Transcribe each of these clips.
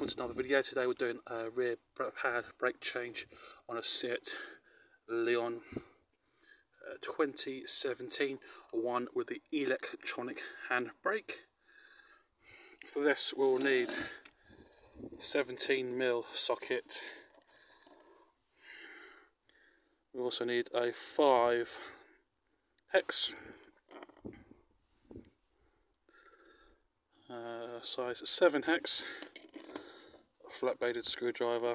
welcome to another video. Today we're doing a rear pad brake change on a Seat Leon uh, 2017 one with the electronic handbrake. For this we'll need 17 mil socket. We also need a 5 hex uh, size 7 hex flat bladed screwdriver,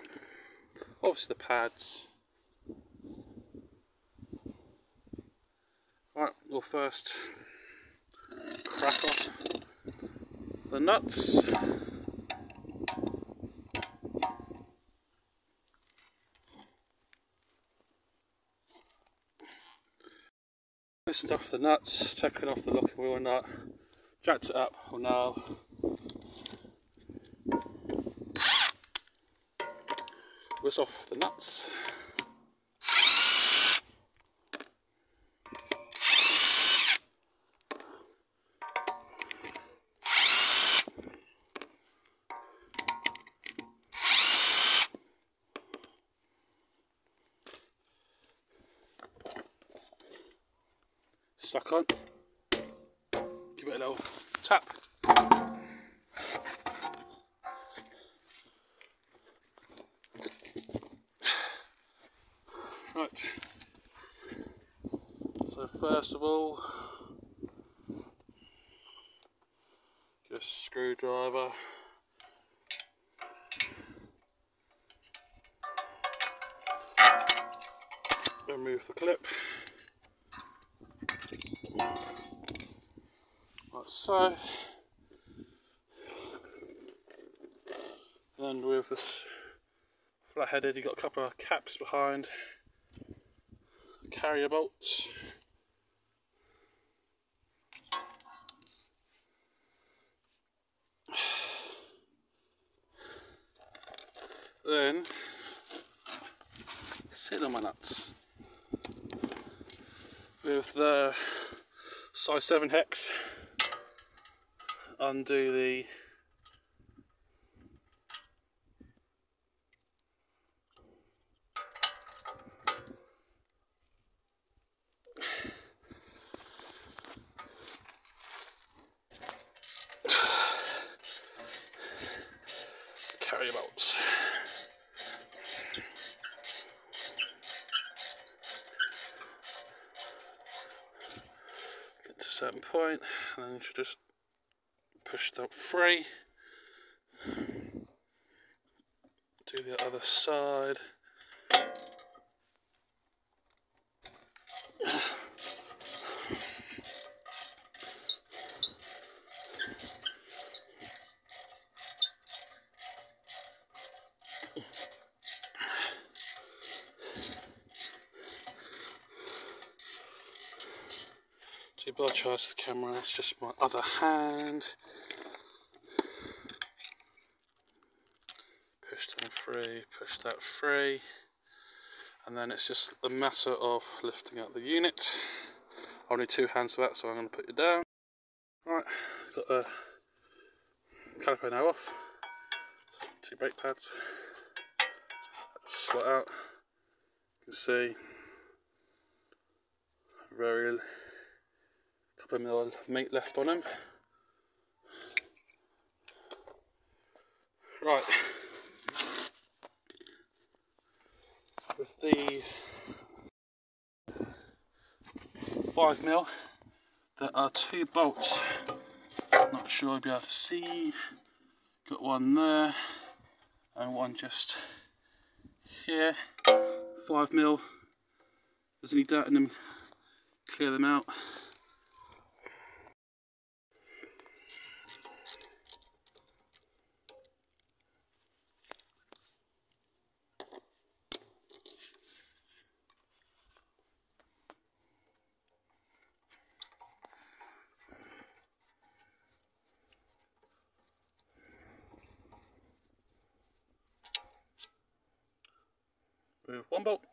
obviously the pads. Right, we'll first crack off the nuts. Loosened off the nuts, taken off the locking wheel nut, jacked it up, we'll now off the nuts. Stuck on. Give it a little tap. First of all, just screwdriver. Remove the clip. Like so. And with this flat headed, you've got a couple of caps behind carrier bolts. Then sit on my nuts with the size 7 hex. Undo the Get to a certain point and then you should just push that free. Do the other side. Do bar charge the camera, it's just my other hand. Push them free, push that free. And then it's just a matter of lifting out the unit. I'll need two hands for that, so I'm going to put you down. Right, got the caliper now off. Two brake pads. Slot out. You can see very couple of mil meat left on him. Right. With the five mil, there are two bolts. Not sure I'll be able to see. Got one there and one just here. Five mil. There's any dirt in them. Clear them out. Move one bolt.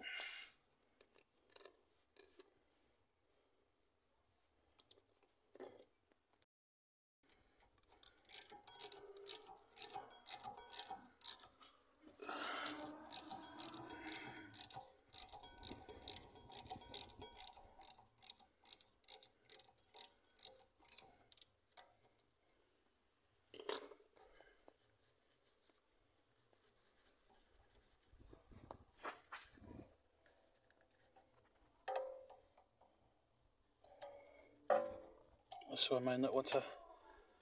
So I may not want to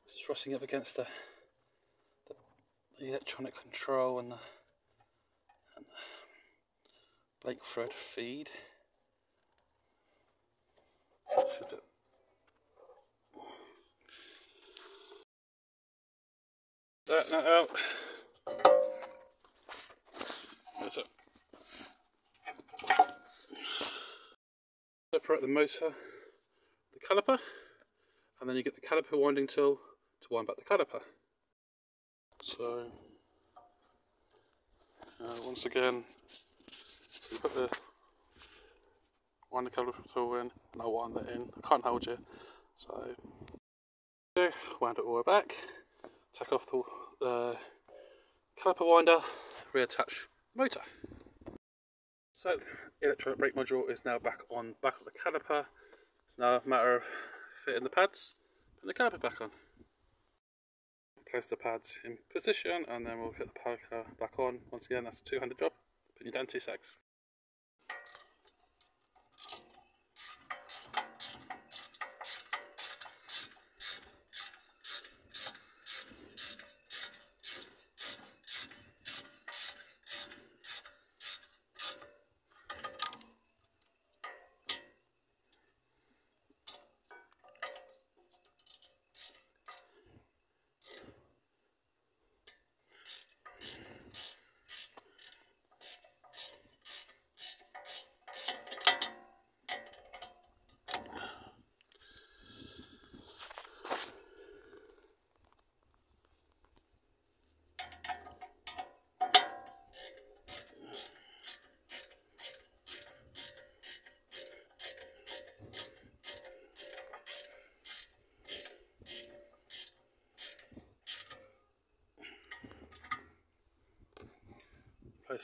it's thrusting up against the, the, the electronic control and the, and the Blake thread feed. Should it that nut out. That's it. Separate the motor, the caliper, and then you get the caliper winding tool to wind back the caliper. So, uh, once again, so you put the wind the caliper tool in, and I wind that in. I can't hold you, so wind it all the way back, take off the uh, caliper winder, reattach motor. So electronic brake module is now back on back of the caliper. It's now a matter of fitting the pads, put the caliper back on. Place the pads in position and then we'll get the caliper back on. Once again that's a 200 job, put you down two seconds.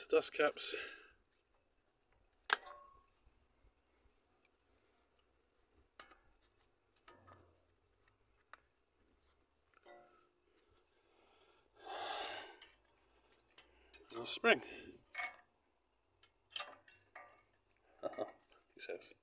Dust caps. And a spring. he says.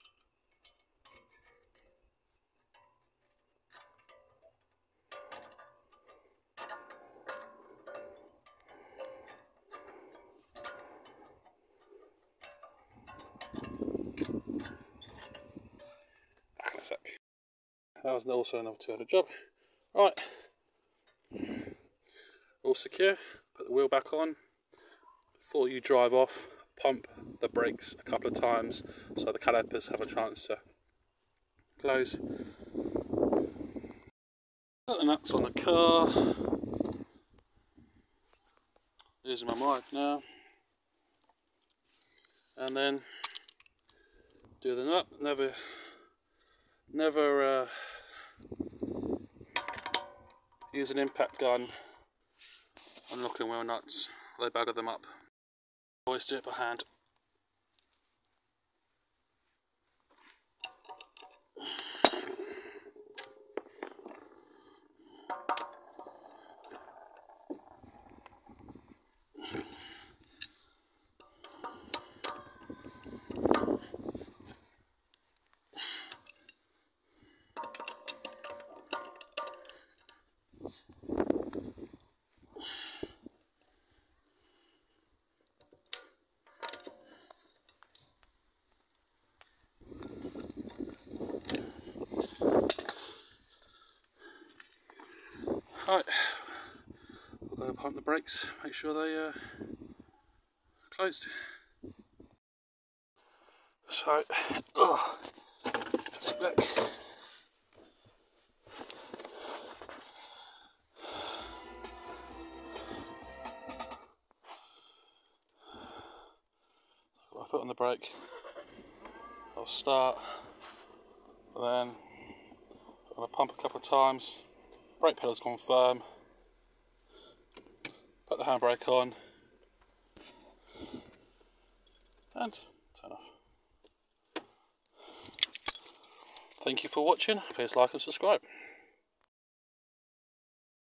That was also another 200 job. Right, all secure. Put the wheel back on. Before you drive off, pump the brakes a couple of times so the calipers have a chance to close. Put the nuts on the car. Using my mic now. And then do the nut. Never, never uh, use an impact gun on locking wheel nuts. They bugger them up. Always do it by hand. Right, we'll go pump the brakes, make sure they are closed. So, oh, just back. My foot on the brake. I'll start, then I'm going to pump a couple of times brake pedal's gone firm, put the handbrake on, and turn off. Thank you for watching, please like and subscribe.